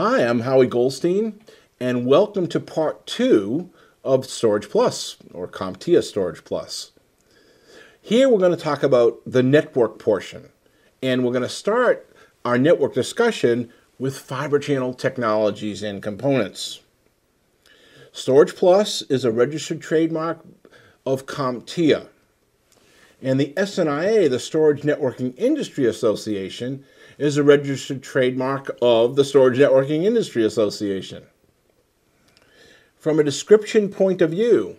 Hi, I'm Howie Goldstein, and welcome to part two of Storage Plus, or CompTIA Storage Plus. Here we're going to talk about the network portion, and we're going to start our network discussion with fiber channel technologies and components. Storage Plus is a registered trademark of CompTIA. And the SNIA, the Storage Networking Industry Association, is a registered trademark of the Storage Networking Industry Association. From a description point of view,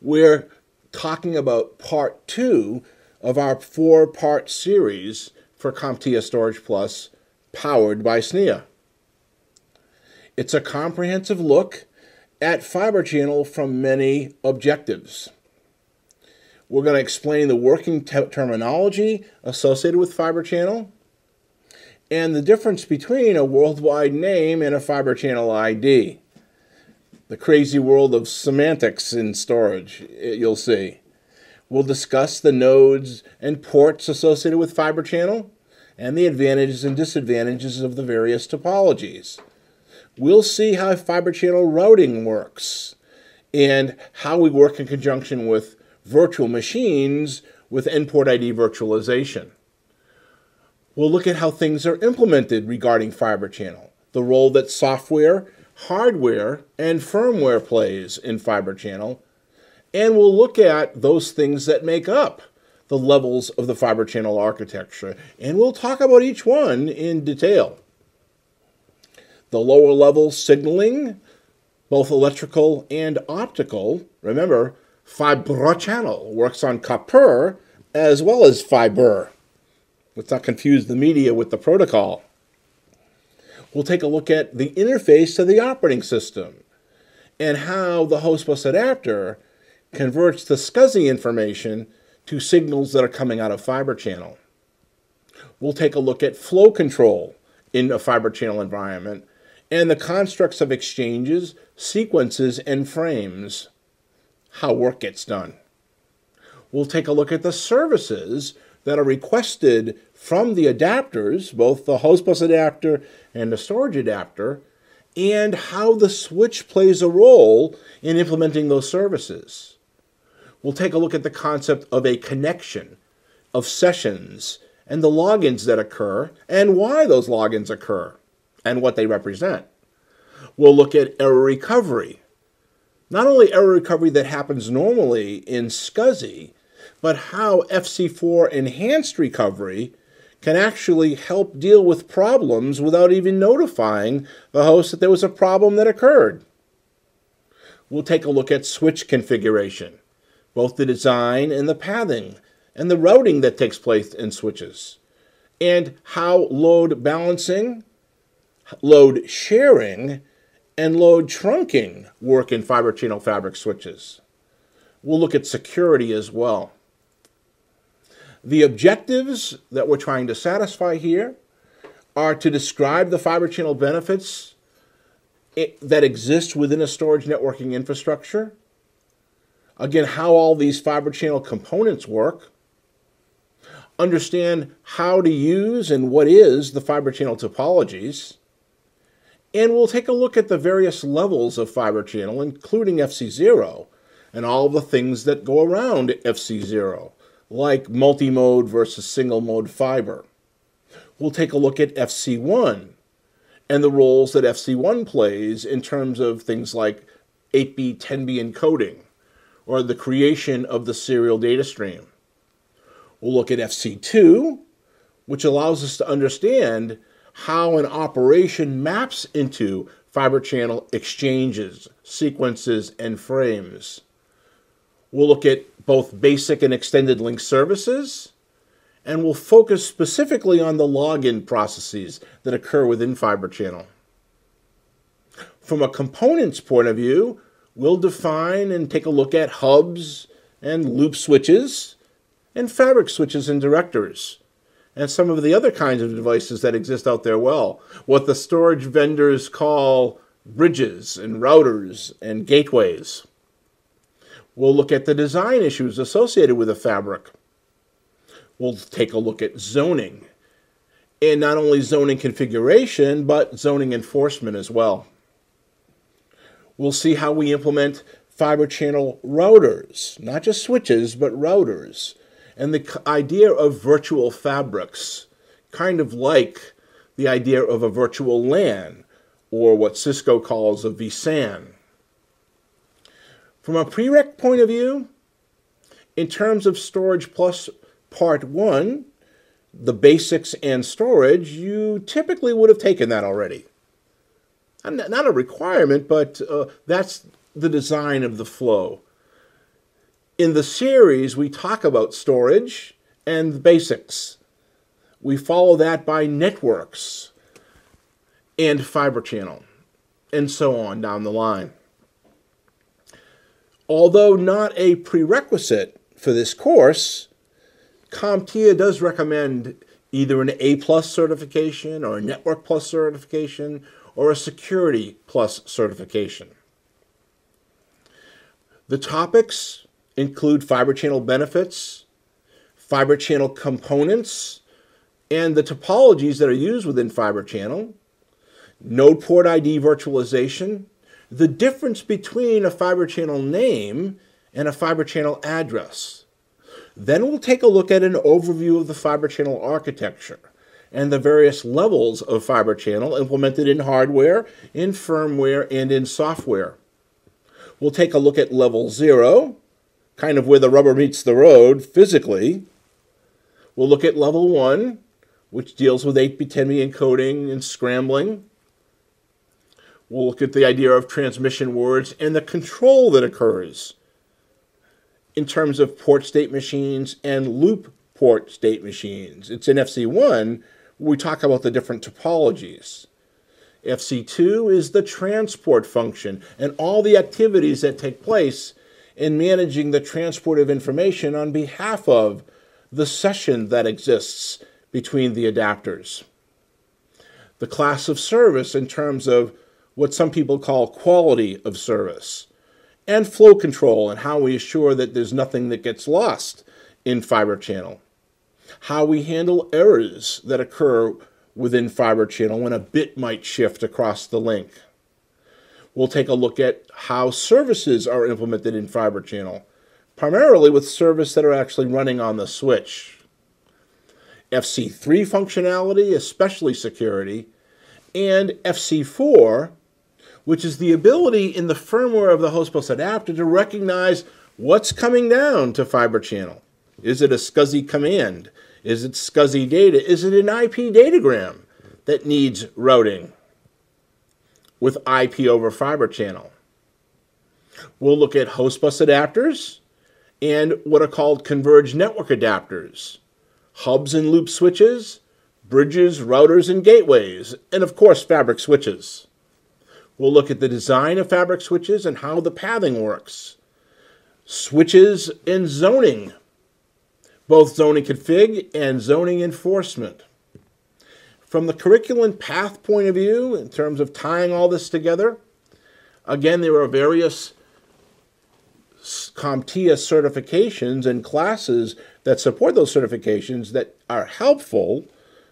we're talking about part two of our four part series for CompTIA Storage Plus powered by SNIA. It's a comprehensive look at Fiber Channel from many objectives. We're going to explain the working te- terminology associated with Fiber Channel and the difference between a worldwide name and a Fiber Channel ID. The crazy world of semantics in storage, eh, you'll see. We'll discuss the nodes and ports associated with Fiber Channel and the advantages and disadvantages of the various topologies. We'll see how fiber channel routing works and how we work in conjunction with virtual machines with N_Port ID virtualization. We'll look at how things are implemented regarding fiber channel, the role that software, hardware, and firmware plays in fiber channel, and we'll look at those things that make up the levels of the fiber channel architecture, and we'll talk about each one in detail. The lower level signaling, both electrical and optical, remember, fiber channel works on copper as well as fiber. Let's not confuse the media with the protocol. We'll take a look at the interface to the operating system and how the host bus adapter converts the SCSI information to signals that are coming out of fiber channel. We'll take a look at flow control in a fiber channel environment and the constructs of exchanges, sequences, and frames, how work gets done. We'll take a look at the services that are requested from the adapters, both the host bus adapter and the storage adapter, and how the switch plays a role in implementing those services we'll take a look at the concept of a connection, of sessions, and the logins that occur, and why those logins occur, and what they represent. We'll look at error recovery. Not only error recovery that happens normally in SCSI, but how FC4 enhanced recovery can actually help deal with problems without even notifying the host that there was a problem that occurred. We'll take a look at switch configuration both the design and the pathing and the routing that takes place in switches, and how load balancing, load sharing, and load trunking work in fiber channel fabric switches. We'll look at security as well. The objectives that we're trying to satisfy here are to describe the fiber channel benefits that exist within a storage networking infrastructure, Again, how all these fiber channel components work. Understand how to use and what is the fiber channel topologies. And we'll take a look at the various levels of fiber channel, including FC0, and all the things that go around FC0, like multi-mode versus single-mode fiber. We'll take a look at FC1 and the roles that FC1 plays in terms of things like 8B, 10B encoding or the creation of the serial data stream. We'll look at FC2, which allows us to understand how an operation maps into fiber channel exchanges, sequences, and frames. We'll look at both basic and extended link services, and we'll focus specifically on the login processes that occur within fiber channel. From a components point of view, we'll define and take a look at hubs and loop switches and fabric switches and directors and some of the other kinds of devices that exist out there well. What the storage vendors call bridges and routers and gateways. We'll look at the design issues associated with a fabric. We'll take a look at zoning and not only zoning configuration, but zoning enforcement as well. We'll see how we implement fiber channel routers, not just switches, but routers, and the idea of virtual fabrics, kind of like the idea of a virtual LAN, or what Cisco calls a vSAN. From a prereq point of view, in terms of Storage Plus Part 1, the basics and storage, you typically would have taken that already. Not a requirement, but uh, that's the design of the flow. In the series, we talk about storage and the basics. We follow that by networks and fiber channel, and so on down the line. Although not a prerequisite for this course, CompTIA does recommend either an A plus certification or a Network plus certification or a Security plus certification. The topics include fiber channel benefits, fiber channel components, and the topologies that are used within fiber channel, node port ID virtualization, the difference between a fiber channel name and a fiber channel address, then we'll take a look at an overview of the fiber channel architecture and the various levels of fiber channel implemented in hardware, in firmware, and in software. We'll take a look at level zero, kind of where the rubber meets the road physically. We'll look at level one, which deals with 8-bit 10 encoding and scrambling. We'll look at the idea of transmission words and the control that occurs in terms of port state machines and loop port state machines. It's in FC1 we talk about the different topologies. FC2 is the transport function and all the activities that take place in managing the transport of information on behalf of the session that exists between the adapters. The class of service in terms of what some people call quality of service and flow control and how we assure that there's nothing that gets lost in fiber channel. How we handle errors that occur within fiber channel when a bit might shift across the link. We'll take a look at how services are implemented in fiber channel, primarily with service that are actually running on the switch. FC3 functionality, especially security, and FC4 which is the ability in the firmware of the host bus adapter to recognize what's coming down to fiber channel. Is it a SCSI command? Is it SCSI data? Is it an IP datagram that needs routing with IP over fiber channel? We'll look at host bus adapters and what are called converged network adapters, hubs and loop switches, bridges, routers, and gateways, and of course, fabric switches. We'll look at the design of fabric switches and how the pathing works. Switches and zoning, both zoning config and zoning enforcement. From the curriculum path point of view, in terms of tying all this together, again, there are various CompTIA certifications and classes that support those certifications that are helpful,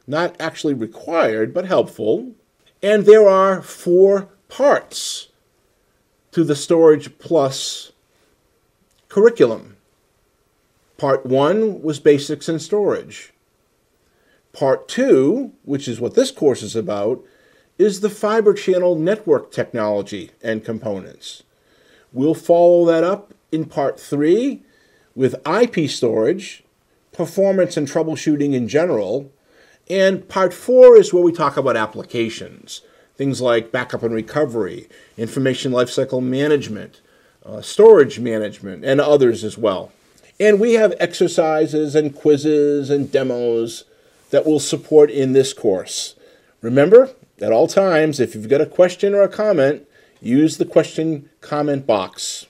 not actually required, but helpful. And there are four parts to the Storage Plus curriculum. Part one was basics in storage. Part two, which is what this course is about, is the fiber channel network technology and components. We'll follow that up in part three with IP storage, performance and troubleshooting in general, and part four is where we talk about applications things like backup and recovery, information lifecycle management, uh, storage management, and others as well. And we have exercises and quizzes and demos that we'll support in this course. Remember, at all times, if you've got a question or a comment, use the question comment box.